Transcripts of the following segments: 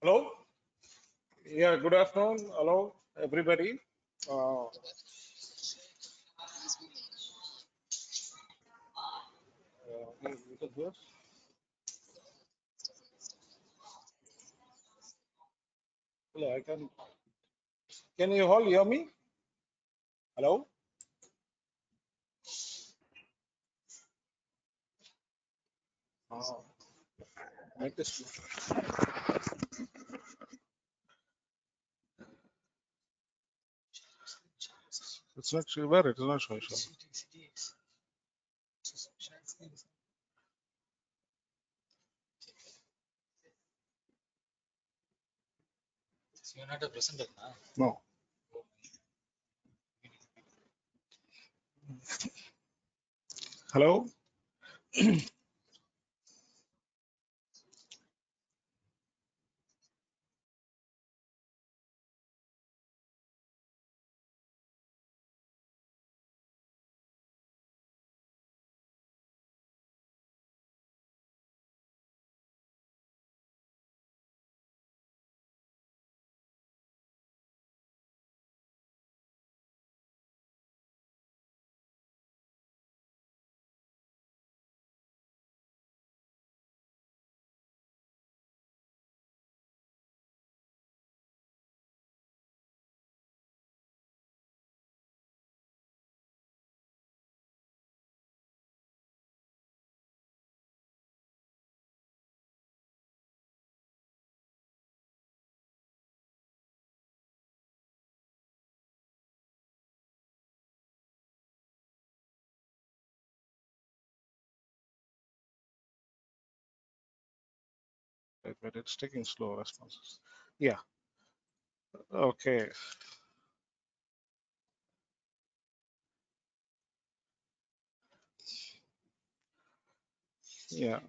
Hello? Yeah, good afternoon. Hello, everybody. Uh, uh? Hello, I can, can you all hear me? Hello? Oh. Mic is- It's not sure where it is not showing. sure. So you're not a presenter now. No. Hello? Wait, it's taking slow responses. Yeah. Okay. Yeah.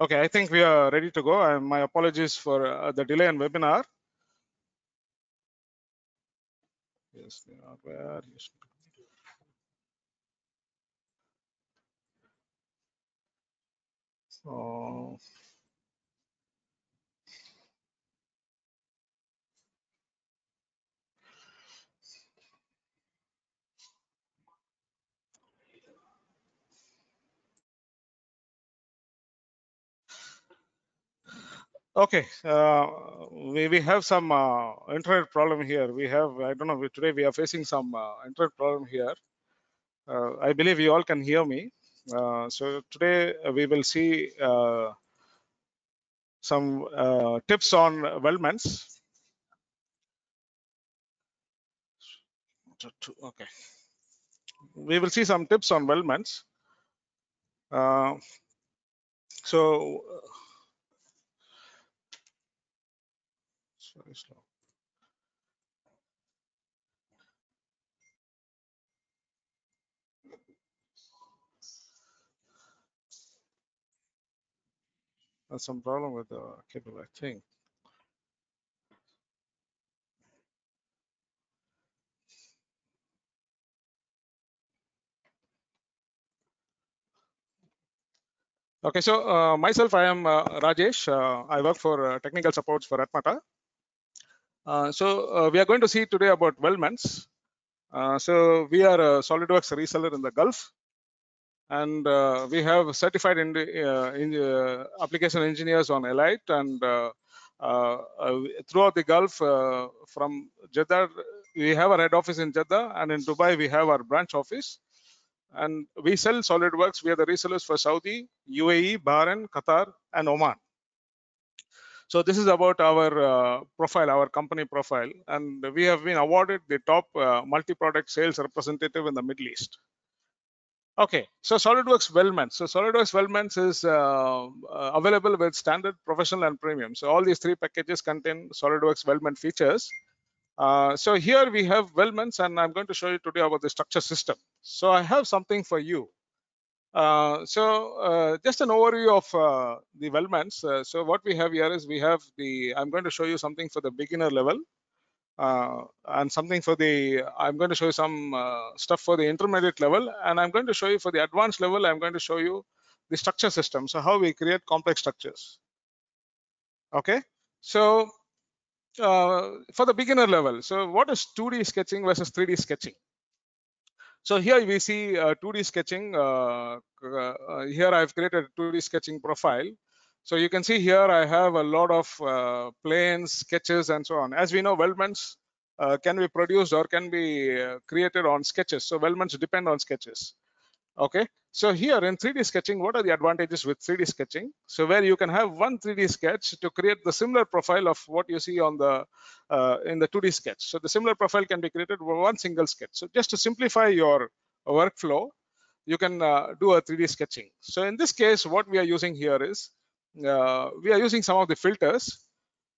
Okay, I think we are ready to go. Uh, My apologies for uh, the delay in webinar. Yes, they are where you should- So, okay, uh, we, we have some uh, internet problem here. We have, I don't know, we- today we are facing some uh, internet problem here. Uh, I believe you all can hear me. Uh, so today we will see uh, some tips on weldments. Okay. We will see some tips on weldments. So, sorry, slow. There's some problem with the cable, I think. Okay, so uh, myself, I am uh, Rajesh. Uh, I work for uh, technical supports for Atmata. Uh, so uh, we are going to see today about weldments. Uh, so we are a SolidWorks reseller in the Gulf, and uh, we have certified in, uh, in uh, application engineers on Elite and throughout the Gulf, from Jeddah, we have our head office in Jeddah, and in Dubai we have our branch office. And we sell SolidWorks. We are the resellers for Saudi, UAE, Bahrain, Qatar, and Oman. So this is about our uh, profile, our company profile, and we have been awarded the top uh, multi-product sales representative in the Middle East. Okay, so SolidWorks Weldments. So SolidWorks Weldments is uh, uh, available with standard, professional, and premium. So all these three packages contain SolidWorks Weldment features. Uh, so here we have weldments, and I'm going to show you today about the structure system. So I have something for you. Uh, so uh, just an overview of uh, the weldments. Uh, so what we have here is we have the, I'm going to show you something for the beginner level uh, and something for the, I'm going to show you some uh, stuff for the intermediate level and I'm going to show you for the advanced level, I'm going to show you the structure system. So how we create complex structures. Okay, so for the beginner level, so what is 2D sketching versus 3D sketching? So here we see uh, 2D sketching. Uh, uh, here I've created a 2D sketching profile. So you can see here I have a lot of uh, planes, sketches, and so on. As we know, weldments uh, can be produced or can be uh, created on sketches. So weldments depend on sketches. Okay. So here in 3D sketching, what are the advantages with 3D sketching? So where you can have one 3D sketch to create the similar profile of what you see on the uh, in the 2D sketch. So the similar profile can be created with one single sketch. So just to simplify your workflow, you can uh, do a 3D sketching. So in this case, what we are using here is uh, we are using some of the filters.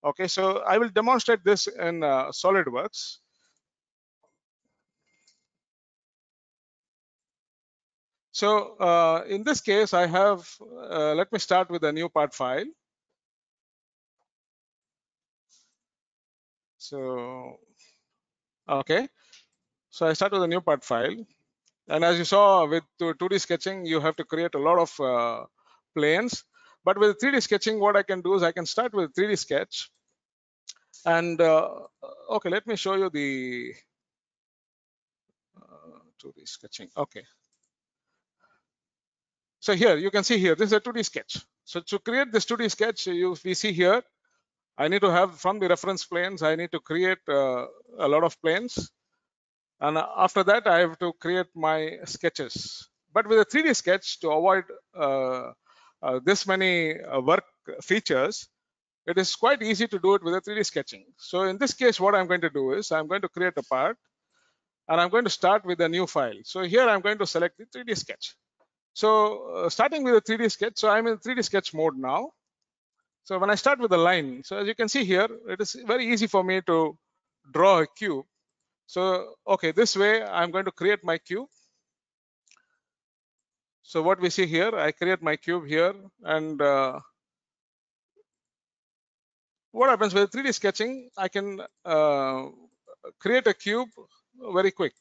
Okay, so I will demonstrate this in uh, SolidWorks. So uh, in this case, I have, uh, let me start with a new part file. So, okay. So I start with a new part file. And as you saw with 2D sketching, you have to create a lot of uh, planes. But with 3D sketching, what I can do is I can start with 3D sketch. And uh, okay, let me show you the 2D sketching. Okay. So here you can see here, this is a 2D sketch. So to create this 2D sketch, you we see here, I need to have from the reference planes, I need to create uh, a lot of planes. And after that, I have to create my sketches. But with a 3D sketch, to avoid uh, uh, this many uh, work features, it is quite easy to do it with a 3D sketching. So in this case, what I'm going to do is I'm going to create a part and I'm going to start with a new file. So here I'm going to select the 3D sketch. So uh, starting with a 3D sketch, so I'm in 3D sketch mode now. So when I start with a line, so as you can see here, it is very easy for me to draw a cube. So, okay, this way I'm going to create my cube. So what we see here, I create my cube here and uh, what happens with 3D sketching, I can uh, create a cube very quick.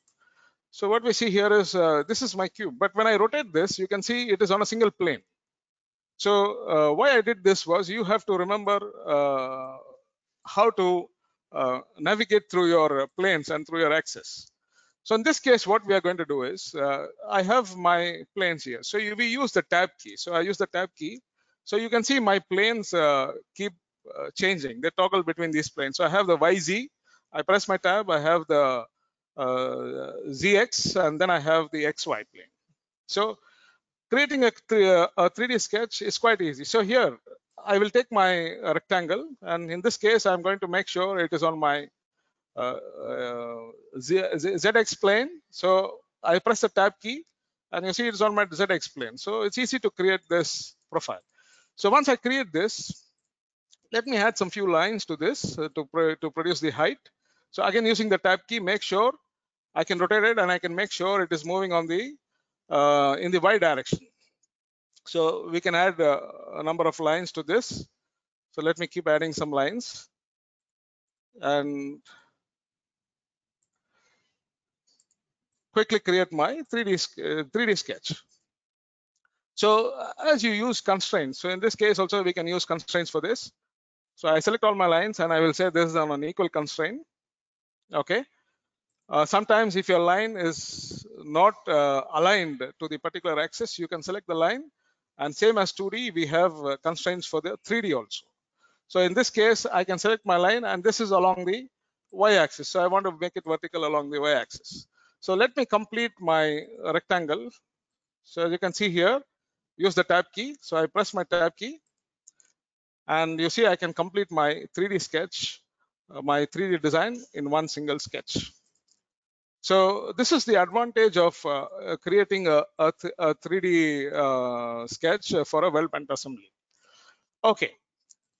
So what we see here is uh, this is my cube, but when I rotate this, you can see it is on a single plane. So uh, why I did this was you have to remember uh, how to uh, navigate through your planes and through your axis. So in this case, what we are going to do is uh, I have my planes here. So you, we use the tab key. So I use the tab key. So you can see my planes uh, keep changing. They toggle between these planes. So I have the YZ. I press my tab. I have the ZX, and then I have the XY plane. So creating a, a 3D sketch is quite easy. So here, I will take my rectangle, and in this case, I'm going to make sure it is on my uh, uh, Z, Z, ZX plane. So I press the tab key, and you see it's on my ZX plane. So it's easy to create this profile. So once I create this, let me add some few lines to this uh, to, to produce the height. So again, using the tab key, make sure I can rotate it and I can make sure it is moving on the uh, in the y direction. So we can add uh, a number of lines to this. So let me keep adding some lines and quickly create my 3D, uh, 3D sketch. So uh, as you use constraints, so in this case also we can use constraints for this. So I select all my lines and I will say this is on an equal constraint. Okay. Uh, sometimes if your line is not uh, aligned to the particular axis, you can select the line. And same as 2D, we have uh, constraints for the 3D also. So in this case, I can select my line and this is along the y-axis. So I want to make it vertical along the y-axis. So let me complete my rectangle. So as you can see here, use the tab key. So I press my tab key and you see I can complete my 3D sketch, uh, my 3D design in one single sketch. So this is the advantage of uh, creating a, a, a 3D uh, sketch for a weldment assembly. Okay,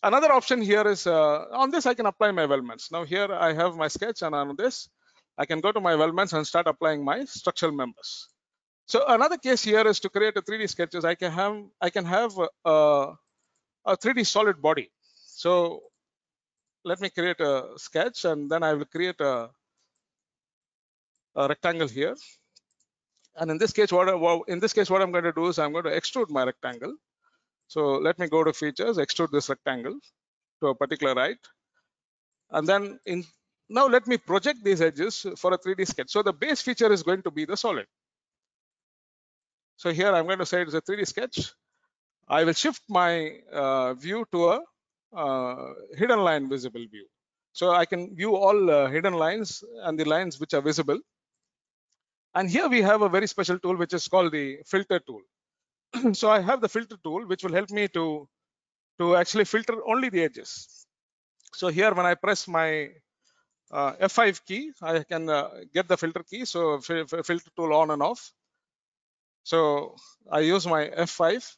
another option here is uh, on this I can apply my weldments. Now here I have my sketch and on this I can go to my weldments and start applying my structural members. So another case here is to create a 3D sketch. sketches. I can have I can have a, a 3D solid body. So let me create a sketch and then I will create a a rectangle here And in this case, what, I- what in this case, what I'm going to do is I'm going to extrude my rectangle. So let me go to features, extrude this rectangle to a particular height. And then in now let me project these edges for a 3D sketch. So the base feature is going to be the solid. So here I'm going to say it's a 3D sketch. I will shift my uh, view to a uh, hidden line visible view. So I can view all uh, hidden lines and the lines which are visible. And here we have a very special tool which is called the filter tool. so I have the filter tool which will help me to to actually filter only the edges. So here when I press my uh, F5 key, I can uh, get the filter key. So fi- fi- filter tool on and off. So I use my F5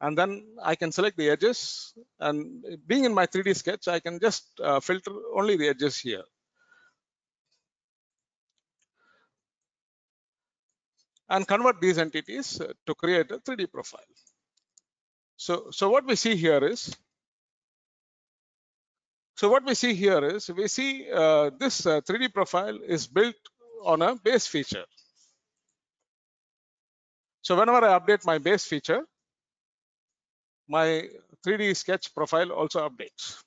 and then I can select the edges and being in my 3D sketch, I can just uh, filter only the edges here. And convert these entities uh, to create a 3D profile. So, so what we see here is, so what we see here is, we see uh, this uh, 3D profile is built on a base feature. So whenever I update my base feature, my 3D sketch profile also updates.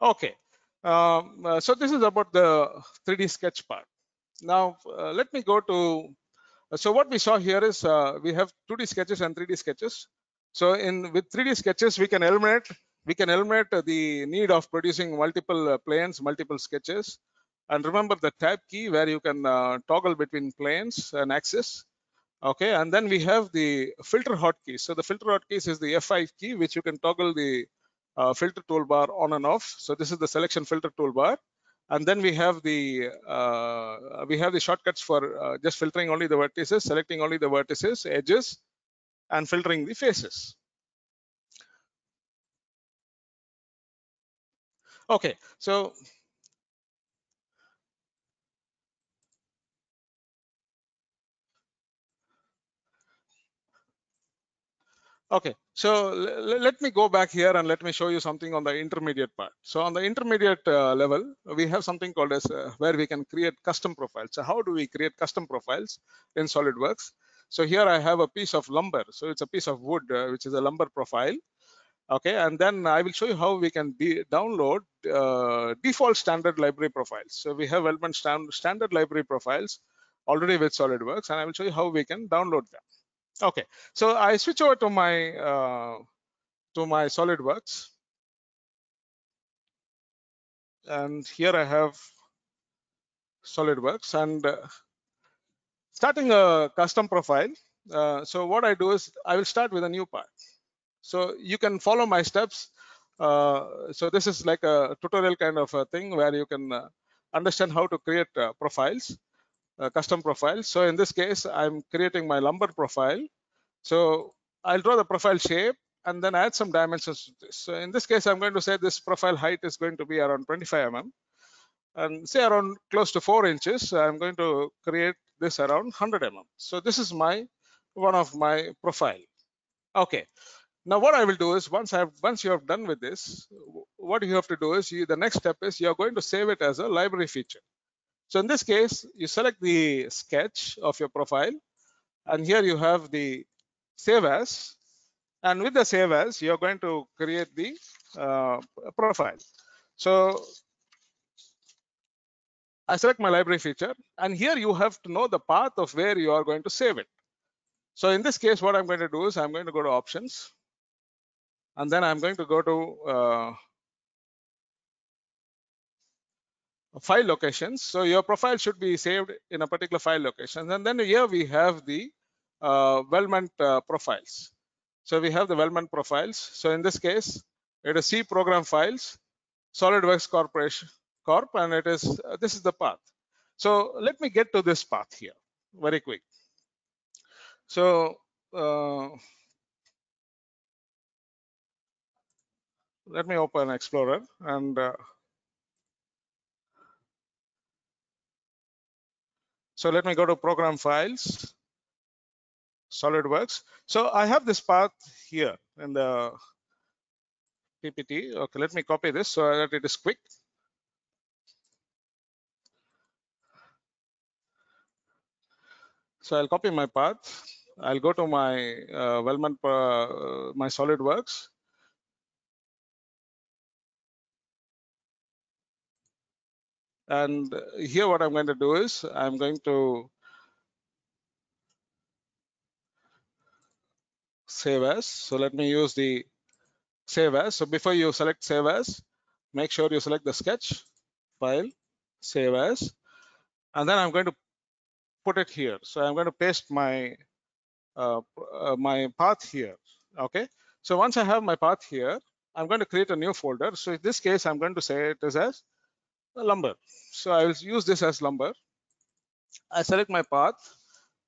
Okay, um, uh, so this is about the 3D sketch part. Now uh, let me go to, so what we saw here is uh, we have 2D sketches and 3D sketches. So in with 3D sketches, we can eliminate we can eliminate uh, the need of producing multiple uh, planes, multiple sketches. And remember the tab key where you can uh, toggle between planes and axis. Okay, and then we have the filter hotkeys. So the filter hotkeys is the F5 key, which you can toggle the uh, filter toolbar on and off. So this is the selection filter toolbar. And then we have the uh, we have the shortcuts for uh, just filtering only the vertices, selecting only the vertices, edges, and filtering the faces. Okay, so Okay, so let me go back here and let me show you something on the intermediate part. So on the intermediate uh, level, we have something called as uh, where we can create custom profiles. So how do we create custom profiles in SolidWorks? So here I have a piece of lumber. So it's a piece of wood, uh, which is a lumber profile. Okay, and then I will show you how we can download uh, default standard library profiles. So we have Element stand- standard library profiles already with SolidWorks, and I will show you how we can download them. Okay, so I switch over to my uh, to my SolidWorks, and here I have SolidWorks, and uh, starting a custom profile. Uh, so what I do is I will start with a new part. So you can follow my steps. Uh, so this is like a tutorial kind of a thing where you can uh, understand how to create uh, profiles, uh, custom profile. So in this case, I'm creating my lumber profile. So I'll draw the profile shape and then add some dimensions to this. So in this case, I'm going to say this profile height is going to be around 25 mm and say around close to four inches. I'm going to create this around 100 mm. So this is my one of my profile. Okay. Now what I will do is once I've once you have done with this, what you have to do is you, the next step is you're going to save it as a library feature. So in this case, you select the sketch of your profile, and here you have the save as, and with the save as, you're going to create the uh, profile. So I select my library feature, and here you have to know the path of where you are going to save it. So in this case, what I'm going to do is I'm going to go to options, and then I'm going to go to uh, file locations. So your profile should be saved in a particular file location. And then here we have the uh, Weldment uh, profiles. So we have the Weldment profiles. So in this case, it is C program files, SolidWorks Corporation Corp, and it is uh, this is the path. So let me get to this path here very quick. So uh, let me open Explorer and so let me go to program files, SolidWorks. So I have this path here in the PPT. Okay, let me copy this so that it is quick. So I'll copy my path. I'll go to my uh, Weldment, uh, my SolidWorks. And here what I'm going to do is I'm going to save as. So let me use the save as. So before you select save as, make sure you select the sketch file, save as, and then I'm going to put it here. So I'm going to paste my uh, uh, my path here. Okay. So once I have my path here, I'm going to create a new folder. So in this case, I'm going to say it is as lumber. So I will use this as lumber. I select my path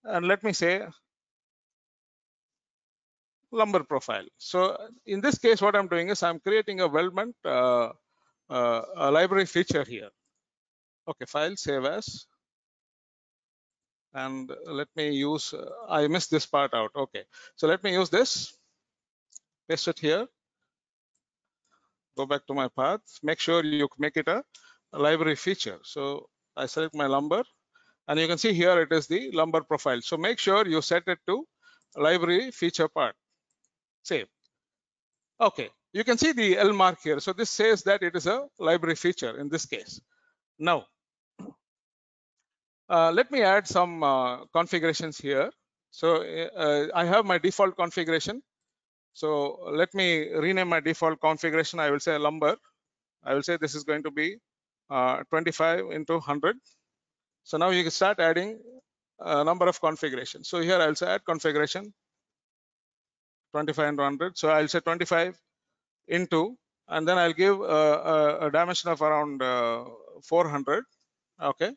and let me say lumber profile. So in this case, what I'm doing is I'm creating a weldment uh, uh, a library feature here. Okay, file, save as. And let me use, uh, I missed this part out. Okay, so let me use this, paste it here. Go back to my path, make sure you make it a, a library feature. So I select my lumber and you can see here it is the lumber profile. So make sure you set it to library feature part save. Okay, you can see the L mark here. So this says that it is a library feature in this case. Now, uh, let me add some uh, configurations here. So uh, I have my default configuration. So let me rename my default configuration. I will say lumber. I will say this is going to be uh, 25 into 100. So now you can start adding a number of configurations. So here I'll say add configuration 25 into 100. So I'll say 25 into, and then I'll give a, a, a dimension of around uh, 400. Okay.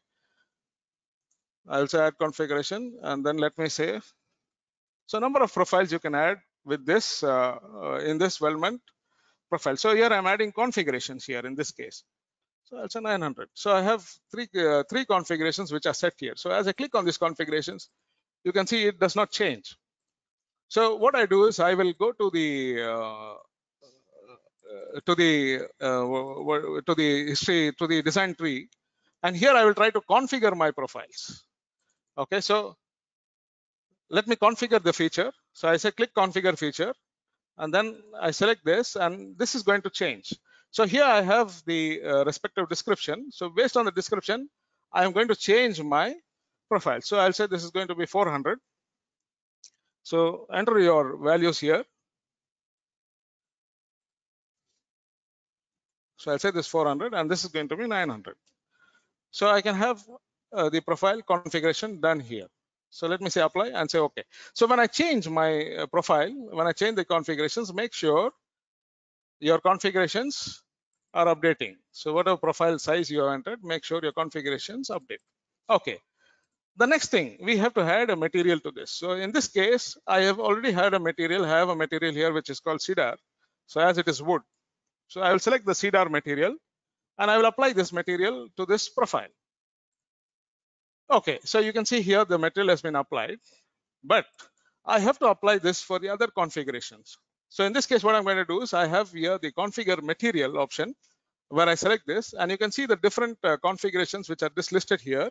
I'll say add configuration, and then let me save. so number of profiles you can add with this uh, uh, in this weldment profile. So here I'm adding configurations here in this case. So I'll say 900. So I have three uh, three configurations which are set here. So as I click on these configurations, you can see it does not change. So what I do is I will go to the uh, to the uh, to the history to the design tree, and here I will try to configure my profiles. Okay, so let me configure the feature. So I say click configure feature, and then I select this, and this is going to change. So here I have the uh, respective description. So based on the description, I am going to change my profile. So I'll say this is going to be 400. So enter your values here. So I'll say this 400 and this is going to be 900. So I can have uh, the profile configuration done here. So let me say apply and say okay. So when I change my uh, profile, when I change the configurations, make sure your configurations are updating. So whatever profile size you have entered, make sure your configurations update. Okay. The next thing, we have to add a material to this. So in this case, I have already had a material, I have a material here which is called cedar. So as it is wood, so I will select the cedar material and I will apply this material to this profile. Okay, so you can see here the material has been applied, but I have to apply this for the other configurations. So in this case, what I'm going to do is I have here the configure material option where I select this and you can see the different uh, configurations which are just listed here.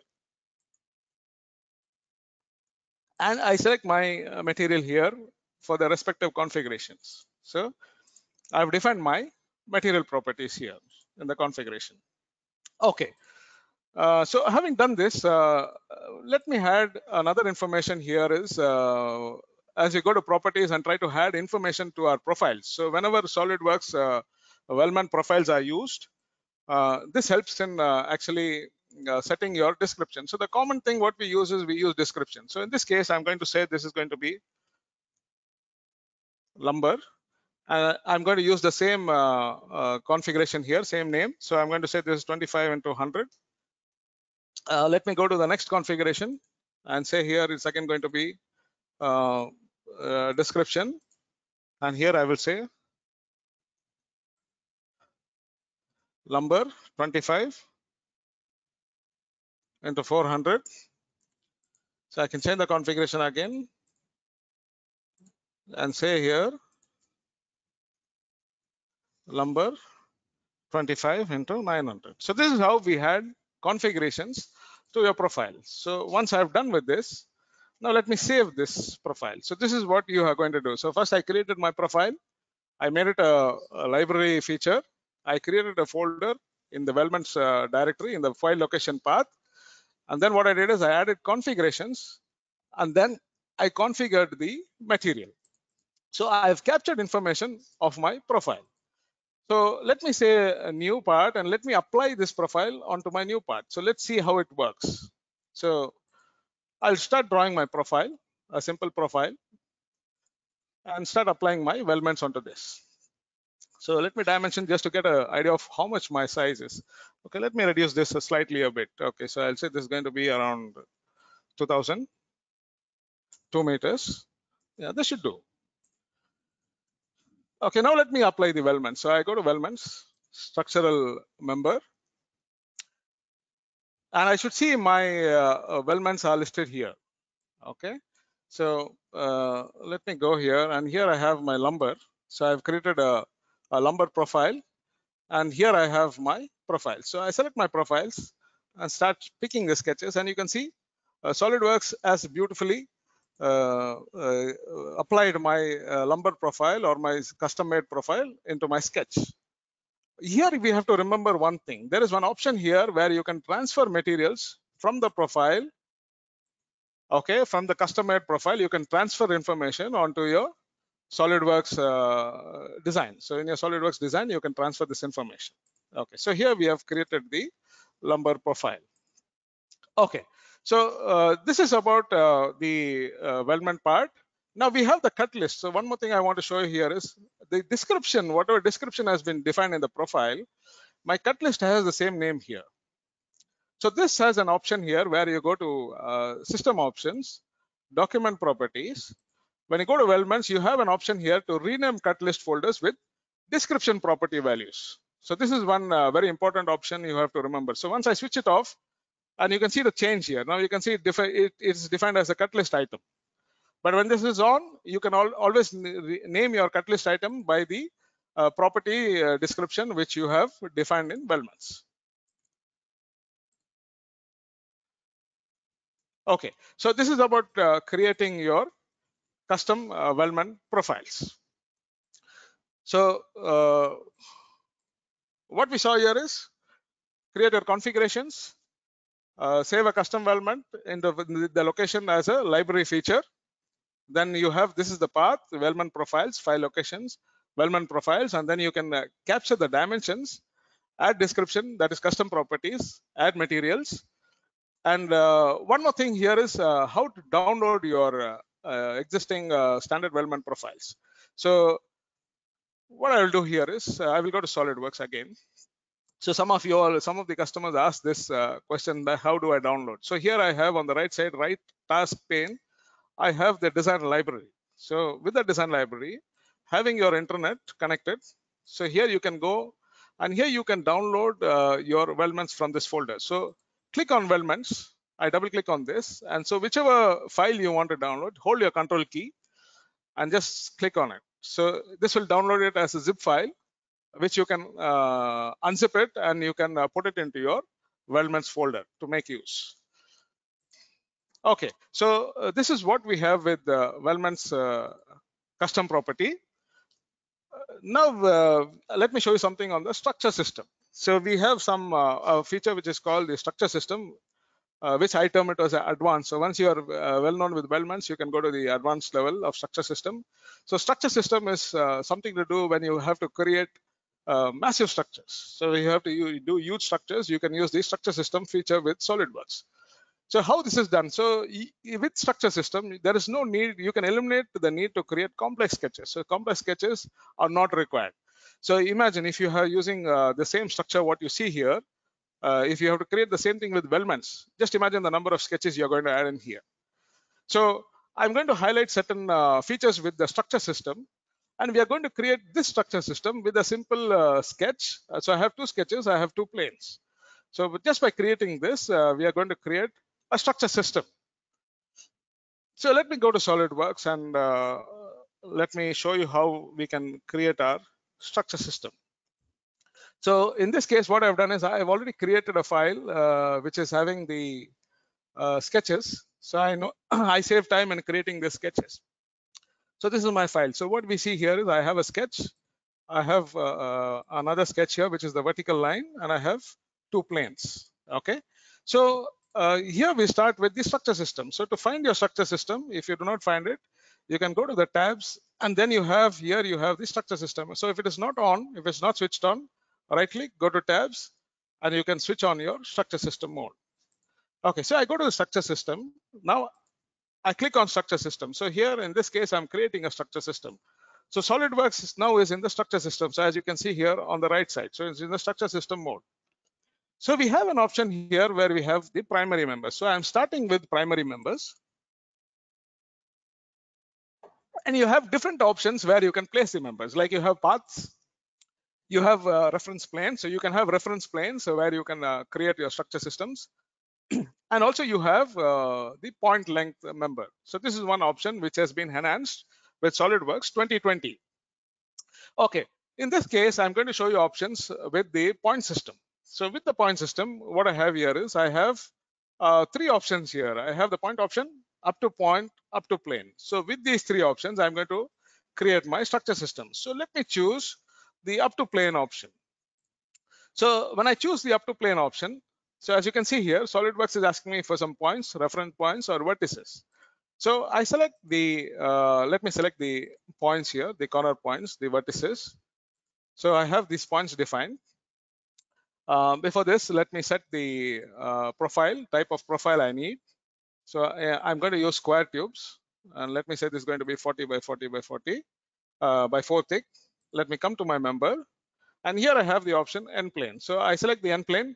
And I select my uh, material here for the respective configurations. So I've defined my material properties here in the configuration. Okay. Uh, so having done this, uh, let me add another information here is uh, as you go to properties and try to add information to our profiles. So whenever SolidWorks uh, Weldment profiles are used, uh, this helps in uh, actually uh, setting your description. So the common thing what we use is we use description. So in this case, I'm going to say this is going to be lumber. Uh, I'm going to use the same uh, configuration here, same name. So I'm going to say this is 25 into 100. let me go to the next configuration and say here it's again going to be Uh, uh, description. And here I will say lumber 25 into 400. So I can change the configuration again and say here lumber 25 into 900. So this is how we had configurations to your profile. So once I've done with this, Now let me save this profile. So this is what you are going to do. So first I created my profile. I made it a, a library feature. I created a folder in the Weldments uh, directory in the file location path. And then what I did is I added configurations and then I configured the material. So I've captured information of my profile. So let me say a new part and let me apply this profile onto my new part. So let's see how it works. So I'll start drawing my profile, a simple profile, and start applying my Weldments onto this. So let me dimension just to get an idea of how much my size is. Okay, let me reduce this slightly a bit. Okay, so I'll say this is going to be around 2000, two meters. Yeah, this should do. Okay, now let me apply the Weldments. So I go to Weldments, structural member, and I should see my uh, Weldments are listed here. Okay, so uh, let me go here, and here I have my lumber. So I've created a, a lumber profile, and here I have my profile. So I select my profiles and start picking the sketches, and you can see uh, SolidWorks has beautifully uh, uh, applied my uh, lumber profile or my custom made profile into my sketch. Here we have to remember one thing. There is one option here where you can transfer materials from the profile. Okay, from the custom made profile, you can transfer information onto your SolidWorks uh, design. So in your SolidWorks design, you can transfer this information. Okay, so here we have created the lumber profile. Okay, so uh, this is about uh, the uh, Weldment part. Now we have the cut list. So one more thing I want to show you here is the description, whatever description has been defined in the profile, my cut list has the same name here. So this has an option here where you go to uh, system options, document properties. When you go to Weldments, you have an option here to rename cut list folders with description property values. So this is one uh, very important option you have to remember. So once I switch it off, and you can see the change here. Now you can see it, it is defined as a cut list item. But when this is on, you can al always name your cut list item by the uh, property uh, description which you have defined in Weldments. Okay, so this is about uh, creating your custom uh, Weldment profiles. So uh, what we saw here is create your configurations, uh, save a custom Weldment in the, the location as a library feature. Then you have, this is the path, Weldment profiles, file locations, Weldment profiles, and then you can uh, capture the dimensions, add description, that is custom properties, add materials. And uh, one more thing here is uh, how to download your uh, uh, existing standard Weldment profiles. So what I will do here is I will go to SolidWorks again so some of you all, some of the customers ask this question how do I download? So here I have on the right side, right task pane, I have the design library. So with the design library, having your internet connected, so here you can go and here you can download uh, your Weldments from this folder. So click on Weldments, I double click on this. And so whichever file you want to download, hold your control key and just click on it. So this will download it as a zip file which you can uh, unzip it and you can uh, put it into your Weldments folder to make use. Okay, so uh, this is what we have with the Weldments uh, custom property. Uh, now, uh, let me show you something on the structure system. So we have some a feature which is called the structure system, which I term it as advanced. So once you are well known with Weldments, you can go to the advanced level of structure system. So structure system is something to do when you have to create uh, massive structures. So you have to do huge structures. You can use the structure system feature with SolidWorks. So how this is done? So with structure system, there is no need. You can eliminate the need to create complex sketches. So complex sketches are not required. So imagine if you are using uh, the same structure, what you see here, uh, if you have to create the same thing with Weldments, just imagine the number of sketches you're going to add in here. So I'm going to highlight certain uh, features with the structure system and we are going to create this structure system with a simple uh, sketch. Uh, so I have two sketches, I have two planes. So just by creating this, uh, we are going to create a structure system. So let me go to SolidWorks and uh, let me show you how we can create our structure system. So in this case, what I've done is I've already created a file uh, which is having the uh, sketches. So I know I save time in creating the sketches. So this is my file. So what we see here is I have a sketch. I have uh, uh, another sketch here, which is the vertical line, and I have two planes. Okay. So uh, here we start with the structure system. So to find your structure system, if you do not find it, you can go to the tabs and then you have here you have the structure system. So if it is not on, if it's not switched on, right click, go to tabs, and you can switch on your structure system mode. Okay, so I go to the structure system. Now I click on structure system. So here in this case, I'm creating a structure system. So SolidWorks now is in the structure system. So as you can see here on the right side, so it's in the structure system mode. So we have an option here where we have the primary members. So I'm starting with primary members. And you have different options where you can place the members, like you have paths, you have a reference plane. So you can have reference planes where you can uh, create your structure systems. and also you have uh, the point length member. So this is one option which has been enhanced with SolidWorks 2020. Okay, in this case, I'm going to show you options with the point system. So with the point system, what I have here is I have uh, three options here. I have the point option, up to point, up to plane. So with these three options, I'm going to create my structure system. So let me choose the up to plane option. So when I choose the up to plane option, so as you can see here, SolidWorks is asking me for some points, reference points or vertices. So I select the, uh, let me select the points here, the corner points, the vertices. So I have these points defined. Um, before this, let me set the uh, profile, type of profile I need. So uh, I'm going to use square tubes. And let me say this is going to be 40 by 40 by 40 uh, by 4 thick. Let me come to my member. And here I have the option end plane. So I select the end plane.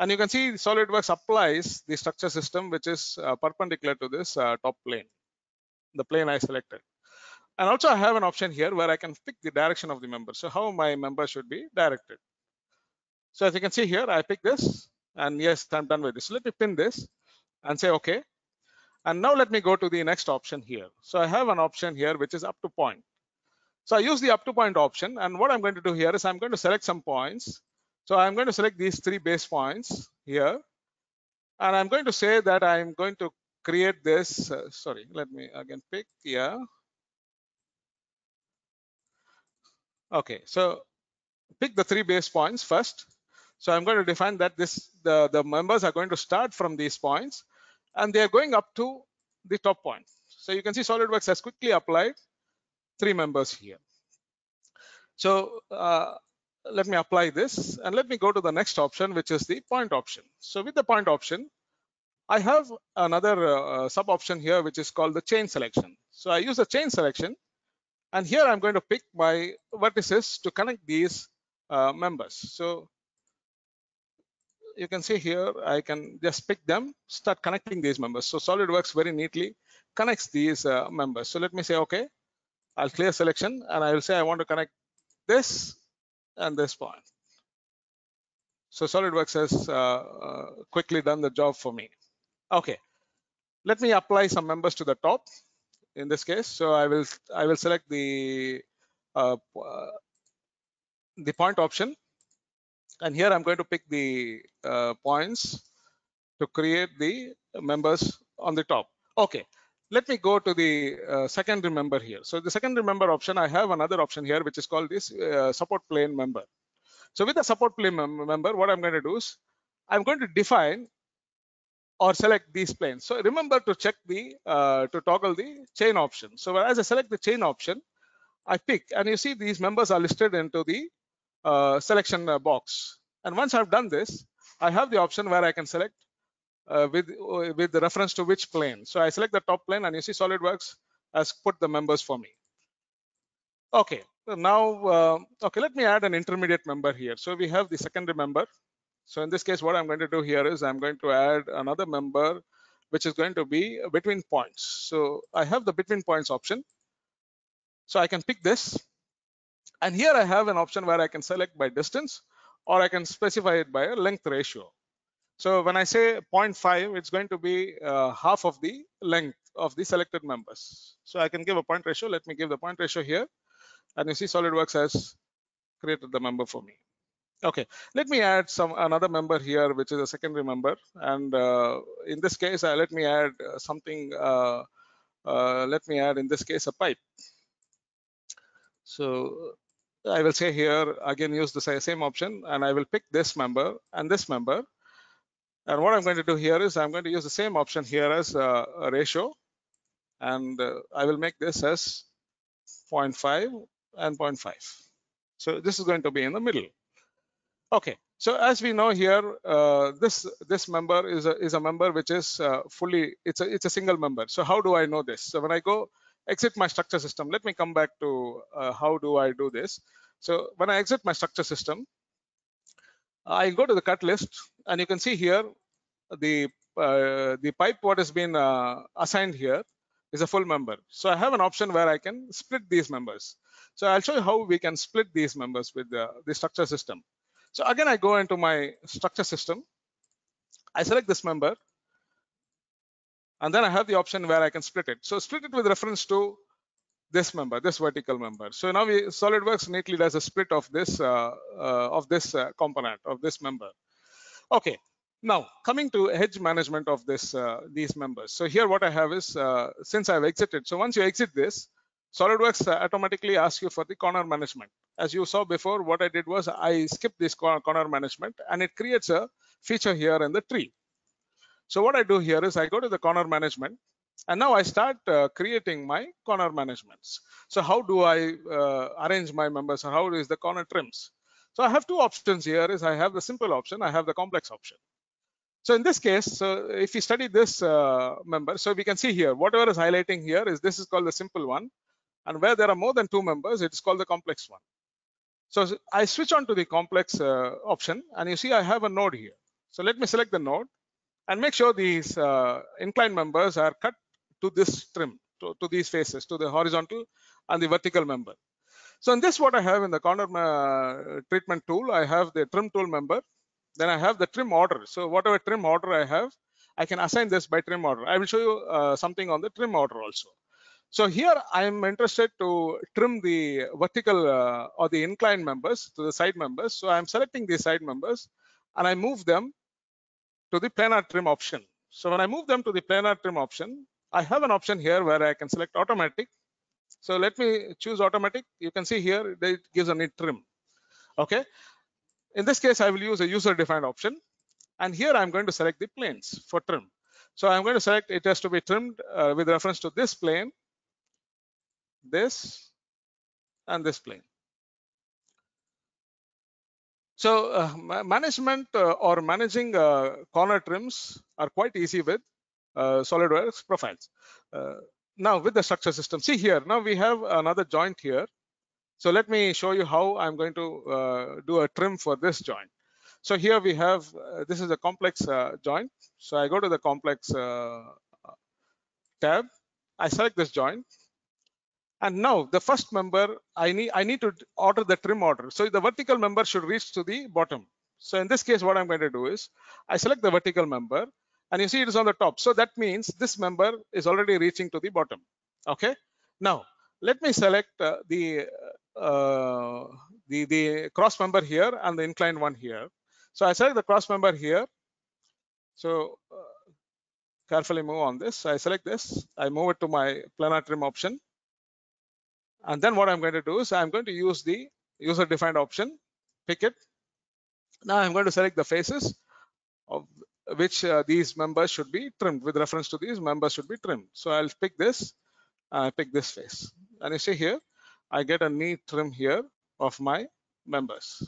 And you can see SolidWorks applies the structure system, which is uh, perpendicular to this uh, top plane, the plane I selected. And also I have an option here where I can pick the direction of the member. So how my member should be directed. So as you can see here, I pick this and yes, I'm done with this. So let me pin this and say, okay. And now let me go to the next option here. So I have an option here, which is up to point. So I use the up to point option. And what I'm going to do here is I'm going to select some points. So I'm going to select these three base points here. And I'm going to say that I'm going to create this. Uh, sorry, let me again pick. Yeah. Okay, so pick the three base points first. So I'm going to define that this the, the members are going to start from these points and they are going up to the top point. So you can see SolidWorks has quickly applied three members here. So uh, let me apply this and let me go to the next option, which is the point option. So with the point option, I have another uh, sub option here, which is called the chain selection. So I use the chain selection and here I'm going to pick my vertices to connect these uh, members. So you can see here, I can just pick them, start connecting these members. So SolidWorks very neatly connects these uh, members. So let me say, okay, I'll clear selection and I will say I want to connect this and this point. So SolidWorks has uh, uh, quickly done the job for me. Okay, let me apply some members to the top in this case. So I will I will select the uh, uh, the point option, and here I'm going to pick the uh, points to create the members on the top. Okay, let me go to the uh, secondary member here. So the secondary member option, I have another option here, which is called this uh, support plane member. So with the support plane mem member, what I'm going to do is I'm going to define or select these planes. So remember to check the, uh, to toggle the chain option. So as I select the chain option, I pick and you see these members are listed into the uh, selection uh, box. And once I've done this, I have the option where I can select uh, with, with the reference to which plane. So I select the top plane and you see SolidWorks has put the members for me. Okay, so now, uh, okay, let me add an intermediate member here. So we have the secondary member so in this case, what I'm going to do here is I'm going to add another member, which is going to be between points. So I have the between points option. So I can pick this. And here I have an option where I can select by distance or I can specify it by a length ratio. So when I say 0.5, it's going to be uh, half of the length of the selected members. So I can give a point ratio. Let me give the point ratio here. And you see SolidWorks has created the member for me. Okay, let me add some another member here, which is a secondary member. And uh, in this case, uh, let me add uh, something. Uh, uh, let me add in this case a pipe. So I will say here again use the same option, and I will pick this member and this member. And what I'm going to do here is I'm going to use the same option here as uh, a ratio, and uh, I will make this as 0.5 and 0.5. So this is going to be in the middle. Okay, so as we know here, uh, this this member is a is a member which is uh, fully it's a it's a single member. So how do I know this? So when I go exit my structure system, let me come back to uh, how do I do this. So when I exit my structure system, I go to the cut list, and you can see here the uh, the pipe what has been uh, assigned here is a full member. So I have an option where I can split these members. So I'll show you how we can split these members with the, the structure system. So again, I go into my structure system. I select this member. And then I have the option where I can split it. So split it with reference to this member, this vertical member. So now we SolidWorks neatly does a split of this uh, uh, of this uh, component of this member. Okay. Now coming to edge management of this uh, these members. So here what I have is uh, since I've exited. So once you exit this, SolidWorks uh, automatically asks you for the corner management. As you saw before, what I did was I skipped this corner management and it creates a feature here in the tree. So what I do here is I go to the corner management and now I start uh, creating my corner managements. So how do I uh, arrange my members or how is the corner trims? So I have two options here is I have the simple option, I have the complex option. So in this case, so if you study this uh, member, so we can see here, whatever is highlighting here is this is called the simple one. And where there are more than two members, it's called the complex one. So I switch on to the complex uh, option and you see I have a node here. So let me select the node and make sure these uh, inclined members are cut to this trim, to, to these faces, to the horizontal and the vertical member. So in this, what I have in the corner uh, treatment tool, I have the trim tool member. Then I have the trim order. So whatever trim order I have, I can assign this by trim order. I will show you uh, something on the trim order also. So here I am interested to trim the vertical uh, or the inclined members to the side members. So I'm selecting the side members and I move them to the planar trim option. So when I move them to the planar trim option, I have an option here where I can select automatic. So let me choose automatic. You can see here it gives a neat trim. Okay. In this case, I will use a user defined option. And here I'm going to select the planes for trim. So I'm going to select it has to be trimmed uh, with reference to this plane, this, and this plane. So uh, ma- management uh, or managing uh, corner trims are quite easy with uh, SolidWorks profiles. Uh, now with the structure system, see here, now we have another joint here. So let me show you how I'm going to uh, do a trim for this joint. So here we have, this is a complex joint. So I go to the complex tab, I select this joint, and now the first member, I need I need to order the trim order. So the vertical member should reach to the bottom. So in this case, what I'm going to do is I select the vertical member and you see it is on the top. So that means this member is already reaching to the bottom. Okay. Now let me select uh, the uh, the the cross member here and the inclined one here. So I select the cross member here. So uh, carefully move on this. I select this. I move it to my planar trim option. And then what I'm going to do is I'm going to use the user defined option, pick it. Now I'm going to select the faces of which uh, these members should be trimmed with reference to these members should be trimmed. So I'll pick this, I pick this face. And you see here, I get a neat trim here of my members.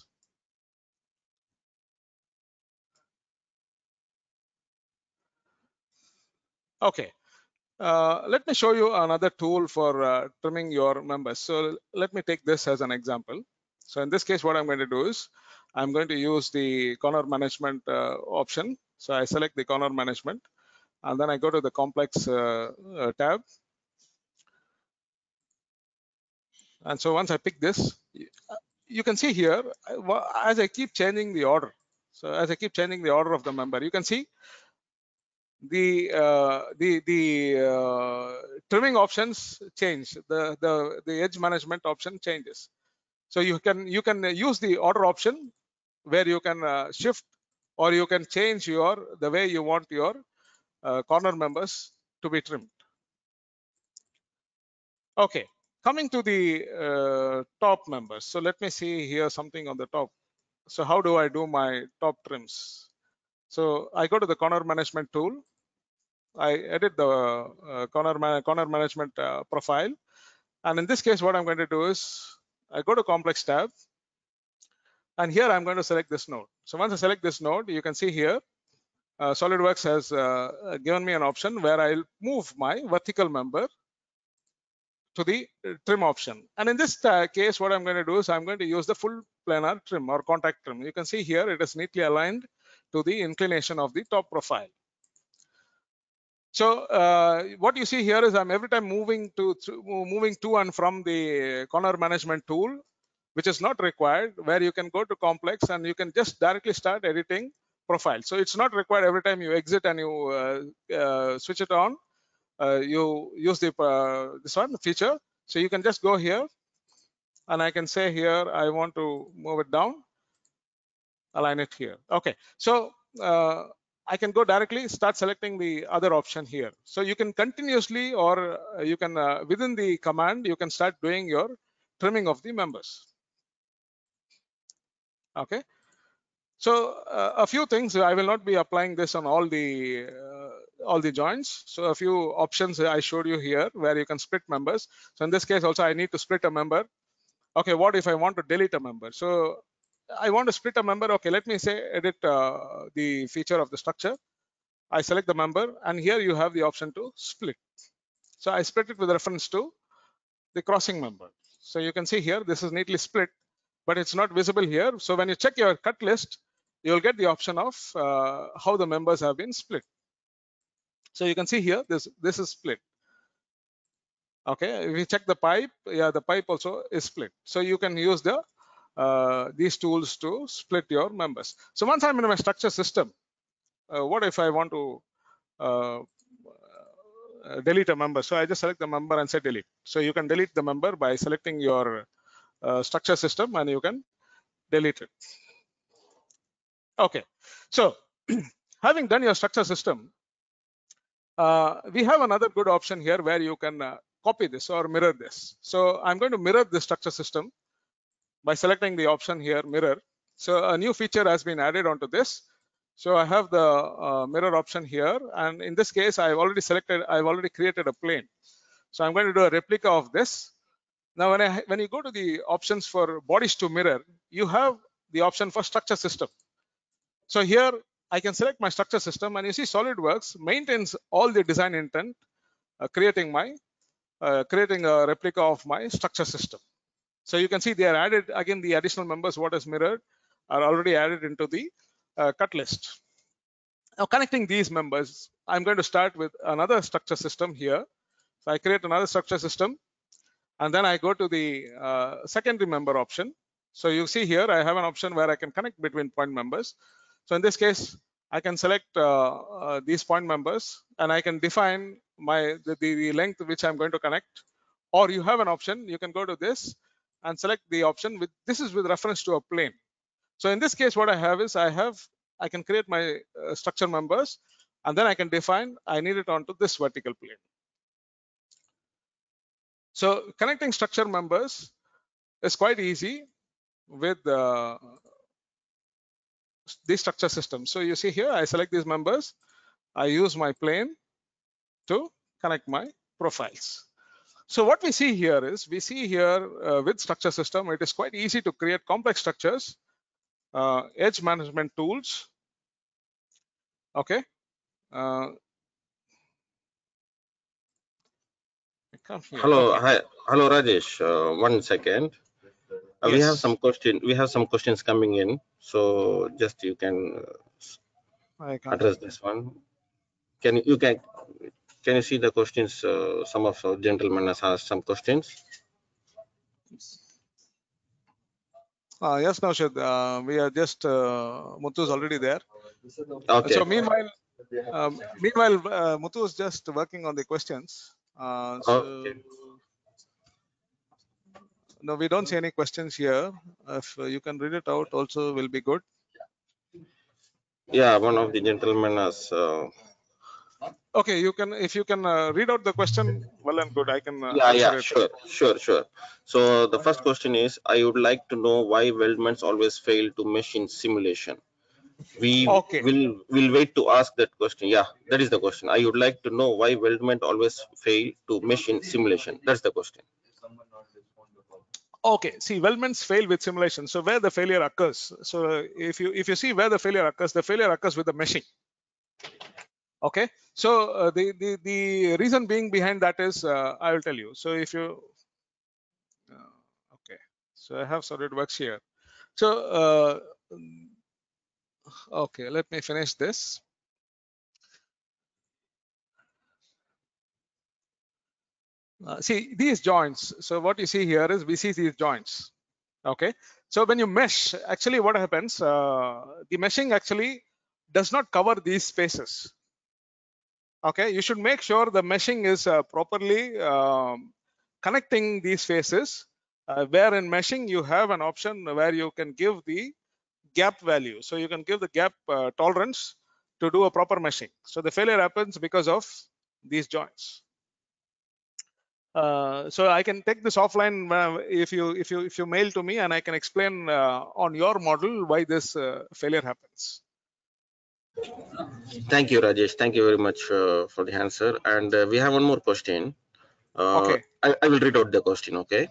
Okay, uh, let me show you another tool for uh, trimming your members. So let me take this as an example. So in this case, what I'm going to do is I'm going to use the corner management uh, option. So I select the corner management and then I go to the complex uh, uh, tab. And so once I pick this, you can see here, as I keep changing the order. So as I keep changing the order of the member, you can see the uh, the the uh, trimming options change. The the the edge management option changes. So you can you can use the order option where you can uh, shift or you can change your the way you want your uh, corner members to be trimmed. Okay, coming to the uh, top members. So let me see here something on the top. So how do I do my top trims? So I go to the corner management tool. I edit the uh, corner, ma corner management uh, profile. And in this case, what I'm going to do is I go to complex tab. And here I'm going to select this node. So once I select this node, you can see here, uh, SolidWorks has uh, given me an option where I'll move my vertical member to the uh, trim option. And in this uh, case, what I'm going to do is I'm going to use the full planar trim or contact trim. You can see here it is neatly aligned to the inclination of the top profile. So uh, what you see here is I'm every time moving to, moving to and from the corner management tool, which is not required, where you can go to complex and you can just directly start editing profile. So it's not required every time you exit and you uh, uh, switch it on. Uh, you use the uh, this one feature. So you can just go here, and I can say here I want to move it down, align it here. Okay, so uh, I can go directly start selecting the other option here. So you can continuously or uh, you can uh, within the command you can start doing your trimming of the members. Okay. So uh, a few things I will not be applying this on all the uh, all the joints. So a few options I showed you here where you can split members. So in this case also I need to split a member. Okay, what if I want to delete a member? So I want to split a member. Okay, let me say edit uh, the feature of the structure. I select the member and here you have the option to split. So I split it with reference to the crossing member. So you can see here, this is neatly split, but it's not visible here. So when you check your cut list, you'll get the option of uh, how the members have been split. So you can see here, this, this is split. Okay, if you check the pipe, yeah, the pipe also is split. So you can use the these tools to split your members. So once I'm in my structure system, uh, what if I want to uh, uh, delete a member? So I just select the member and say delete. So you can delete the member by selecting your uh, structure system and you can delete it. Okay, so having done your structure system, uh, we have another good option here where you can uh, copy this or mirror this. So I'm going to mirror the structure system by selecting the option here mirror. So a new feature has been added onto this. So I have the uh, mirror option here. And in this case, I've already selected, I've already created a plane. So I'm going to do a replica of this. Now, when, I, when you go to the options for bodies to mirror, you have the option for structure system. So here I can select my structure system and you see SolidWorks maintains all the design intent, uh, creating my, uh, creating a replica of my structure system. So you can see they are added again the additional members what is mirrored are already added into the uh, cut list. Now connecting these members, I'm going to start with another structure system here. So I create another structure system and then I go to the uh, secondary member option. So you see here I have an option where I can connect between point members. So in this case, I can select uh, uh, these point members and I can define my the, the length which I'm going to connect. Or you have an option, you can go to this and select the option with this is with reference to a plane. So in this case, what I have is I have I can create my uh, structure members and then I can define I need it onto this vertical plane. So connecting structure members is quite easy with uh, the structure system. So you see here, I select these members, I use my plane to connect my profiles. So what we see here is we see here uh, with structure system, it is quite easy to create complex structures, uh, edge management tools. Okay. Uh, come here. Hello, hi, hello Rajesh. Uh, one second. Uh, We have some question. We have some questions coming in, so just you can uh, address this one. Can you- you can can you see the questions? Uh, some of the gentlemen has asked some questions. Uh, yes, Naushad, uh, we are just, uh, Muthu is already there. Okay. So meanwhile, um, meanwhile, uh, Muthu is just working on the questions. Uh, so, Okay. No, we don't see any questions here. If you can read it out also will be good. Yeah, one of the gentlemen has, uh, Okay, you can, if you can uh, read out the question, well and good, I can. uh, yeah, yeah, it. sure, sure, sure. So the first question is, I would like to know why weldments always fail to mesh in simulation. We Okay. will, will wait to ask that question. Yeah, that is the question. I would like to know why weldment always fail to mesh in simulation. That's the question. Okay, see, weldments fail with simulation. So where the failure occurs. So if you if you see where the failure occurs, the failure occurs with the meshing. Okay, so uh, the the the reason being behind that is uh, I will tell you. So if you uh, okay, so I have SolidWorks here. So uh, okay, let me finish this. Uh, see these joints. So what you see here is we see these joints. Okay. So when you mesh, actually what happens, uh, the meshing actually does not cover these spaces. Okay. You should make sure the meshing is uh, properly um, connecting these faces. Uh, where in meshing you have an option where you can give the gap value. So you can give the gap uh, tolerance to do a proper meshing. So the failure happens because of these joints. Uh, so I can take this offline uh, if you if you if you mail to me and I can explain uh, on your model why this failure happens. Thank you, Rajesh. Thank you very much uh, for the answer. And uh, we have one more question. Uh, Okay. I, I will read out the question, okay?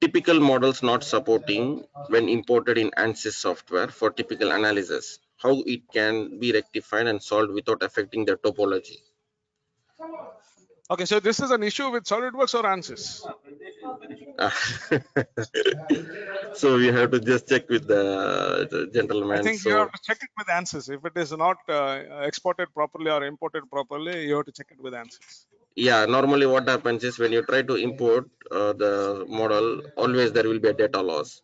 Typical models not supporting when imported in ANSYS software for typical analysis. How it can be rectified and solved without affecting the topology? Okay, so this is an issue with SolidWorks or ANSYS. so we have to just check with the, the gentleman. I think so you have to check it with ANSYS. If it is not uh, exported properly or imported properly, you have to check it with ANSYS. yeah, normally what happens is when you try to import uh, the model, always there will be a data loss.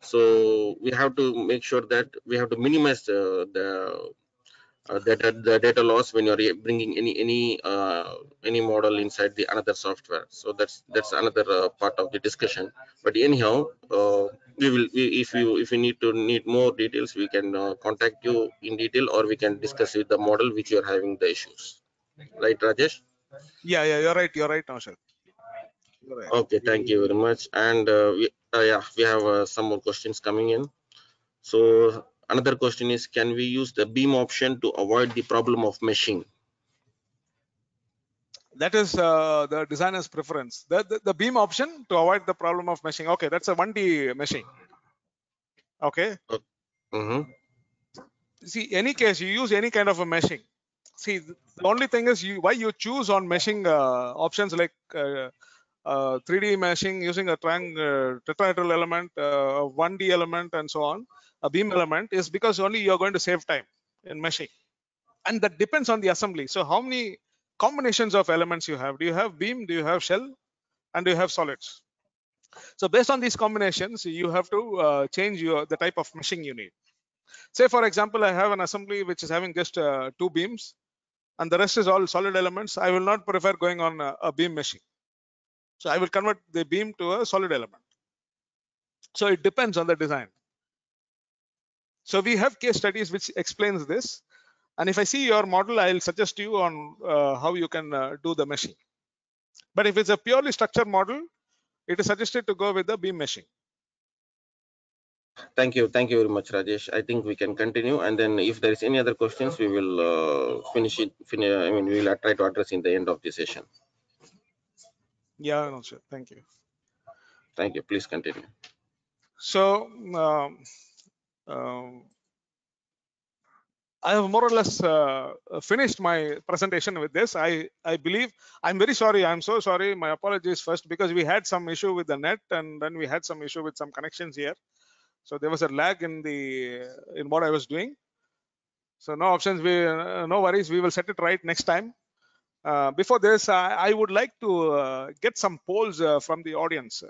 So we have to make sure that we have to minimize uh, the uh, data the data loss when you're bringing any any uh, any model inside the another software. So that's that's another uh, part of the discussion. But anyhow, uh, we will we, if you if you need to need more details, we can uh, contact you in detail or we can discuss with the model which you're having the issues. Right, Rajesh? Yeah, yeah, you're right. You're right, Naushad. You're right. Okay, thank you very much. And uh, we, uh, yeah, we have uh, some more questions coming in. So another question is, can we use the beam option to avoid the problem of meshing? That is uh, the designer's preference. The, the, the beam option to avoid the problem of meshing. Okay, that's a 1D meshing. Okay, hmm see any case you use any kind of a meshing see the only thing is you why you choose on meshing uh, options like uh, 3d meshing using a triang uh, tetrahedral element uh, a 1d element and so on a beam element is because only you're going to save time in meshing. And that depends on the assembly. So how many combinations of elements you have? Do you have beam? Do you have shell? And do you have solids? So based on these combinations you have to uh, change your the type of meshing you need. Say for example i have an assembly which is having just uh, two beams and the rest is all solid elements. I will not prefer going on a, a beam meshing so i will convert the beam to a solid element so it depends on the design so we have case studies which explains this and if i see your model i'll suggest you on uh, how you can uh, do the meshing but if it's a purely structured model it is suggested to go with the beam meshing Thank you. Thank you very much, Rajesh. I think we can continue. And then if there is any other questions, we will uh, finish it. I mean, we will try to address in the end of the session. Yeah no sure thank you Thank you. Please continue. So um, um, I have more or less uh, finished my presentation with this. I I believe I'm very sorry. I'm so sorry. My apologies first because we had some issue with the net and then we had some issue with some connections here. So there was a lag in the in what I was doing. So no options. We uh, no worries. We will set it right next time. Uh, before this, I, I would like to uh, get some polls uh, from the audience.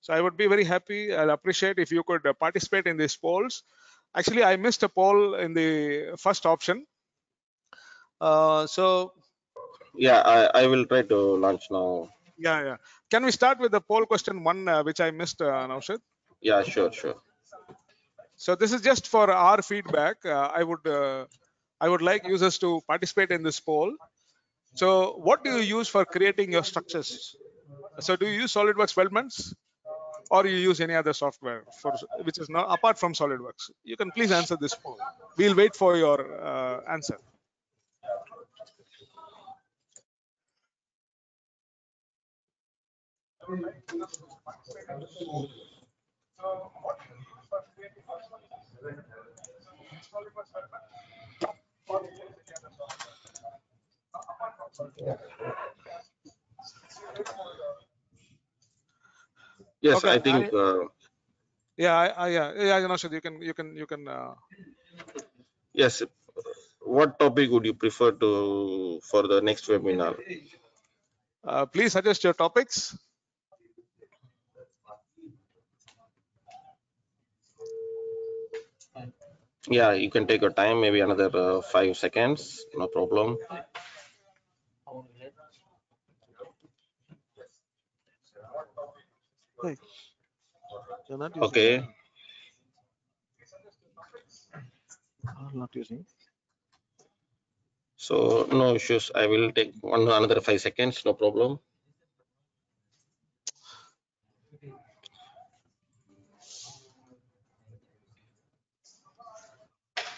So I would be very happy. I'll appreciate if you could uh, participate in these polls. Actually, I missed a poll in the first option. Uh, so Yeah, I, I will try to launch now. Yeah, yeah. Can we start with the poll question one, uh, which I missed, uh, Naushad? Yeah, sure, sure. So this is just for our feedback. Uh, I would, uh, I would like users to participate in this poll. So what do you use for creating your structures? So do you use SolidWorks Weldments? Or you use any other software for which is not apart from SolidWorks? You can please answer this poll. We'll wait for your uh, answer. Yes, Okay, I think, uh, Yeah, I, I, yeah, yeah, Naushad, you can, you can, you can. Uh, yes. What topic would you prefer to, for the next webinar? uh, please suggest your topics. Yeah, you can take your time, maybe another uh, five seconds, no problem. You're not using Okay, not using. so no issues. I will take one, another five seconds, no problem.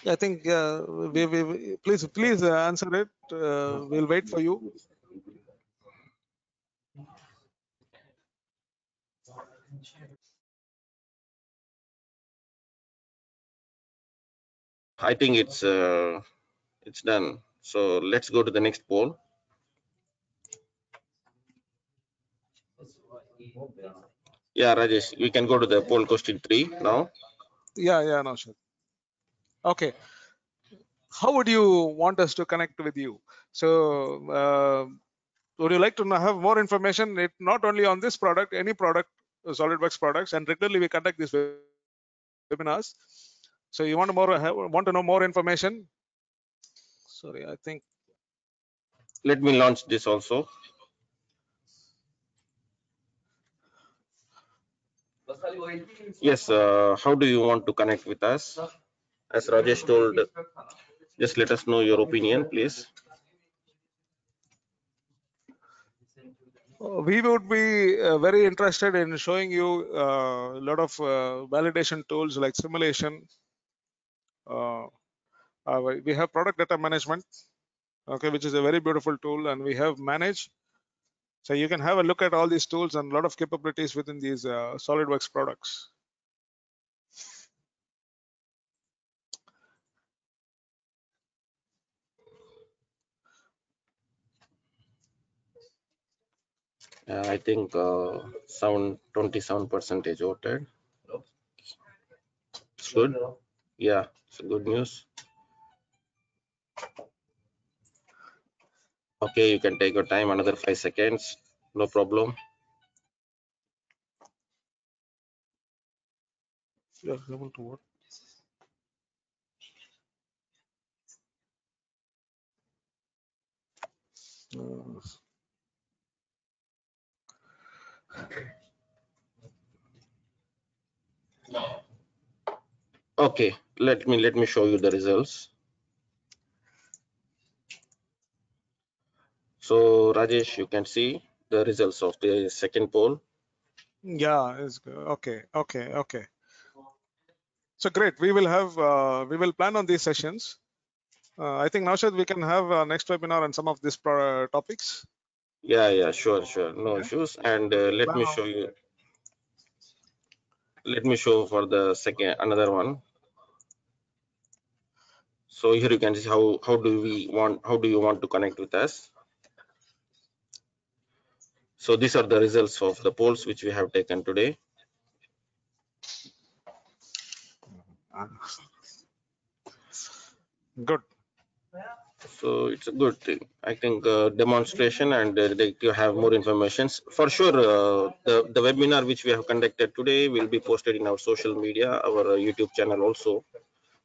I think uh, we, we, we- please please uh, answer it. Uh, we'll wait for you. I think it's, uh, it's done. So let's go to the next poll. Yeah, Rajesh, we can go to the poll question three now. Yeah, yeah, no sure. Okay. How would you want us to connect with you? So, uh, would you like to have more information? It not only on this product, any product, SolidWorks products, and regularly we conduct these webinars. So, you want to more want to know more information? Sorry, I think Let me launch this also. Yes, uh, how do you want to connect with us? As Rajesh told, just let us know your opinion, please. Uh, We would be uh, very interested in showing you uh, a lot of uh, validation tools like simulation. Uh, uh, we- have product data management, okay, which is a very beautiful tool, and we have manage. So you can have a look at all these tools and a lot of capabilities within these SolidWorks products. Uh, I think uh, sound 27 percentage voted. It's good. Yeah, it's good news. Okay, you can take your time, another five seconds, no problem. You are able to vote. Uh, Okay, let me, let me show you the results. So Rajesh, you can see the results of the second poll. Yeah, good. Okay, okay, okay. So great. We will have, uh, we will plan on these sessions. Uh, I think Naushad, we can have uh, next webinar on some of these topics. Yeah, yeah, sure, sure, no issues. And uh, let me show you. Let me show for the second, another one. So here you can see how, how do we want, how do you want to connect with us? So these are the results of the polls which we have taken today. Good. So it's a good thing. I think uh, demonstration and uh, they to have more information. For sure, uh, the, the webinar which we have conducted today will be posted in our social media, our uh, YouTube channel also.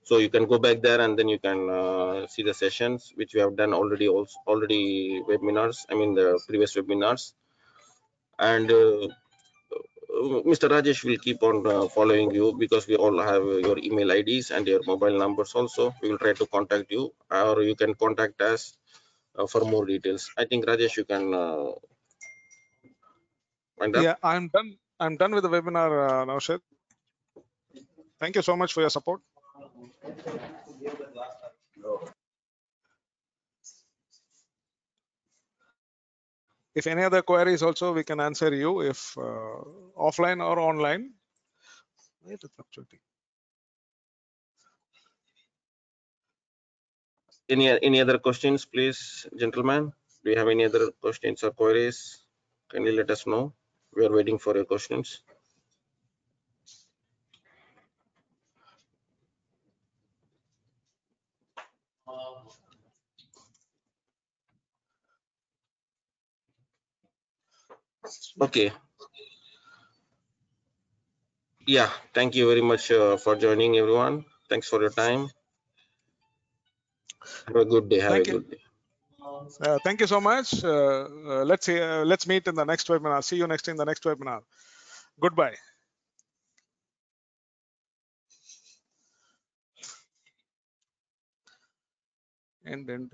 So you can go back there and then you can uh, see the sessions which we have done already also already webinars. I mean the previous webinars. and uh, Mr. Rajesh will keep on uh, following you because we all have your email IDs and your mobile numbers also. We will try to contact you or you can contact us uh, for more details. I think Rajesh, you can uh. Yeah, I'm done. I'm done with the webinar, uh, Naushad. Thank you so much for your support. If any other queries also, we can answer you if uh, offline or online. Wait. Any, any other questions, please, gentlemen? Do you have any other questions or queries? You let us know? We are waiting for your questions. Okay. Yeah, thank you very much uh, for joining everyone. Thanks for your time. Have a good day. Have Thank a you. good day. Uh, thank you so much. Uh, uh, let's see. Uh, let's meet in the next webinar. See you next in the next webinar. Goodbye. End, end.